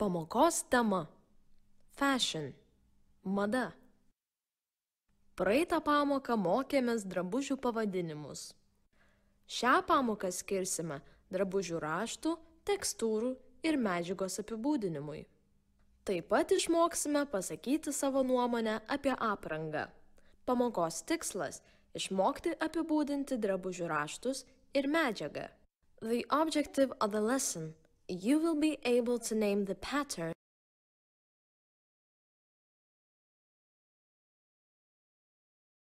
Pamokos tema - Fashion - mada. Praeitą pamoką mokėmės drabužių pavadinimus. Šią pamoką skirsime drabužių raštų, tekstūrų ir medžiagos apibūdinimui. Taip pat išmoksime pasakyti savo nuomonę apie aprangą. Pamokos tikslas - išmokti apibūdinti drabužių raštus ir medžiagą. The objective of the lesson - you will be able to name the pattern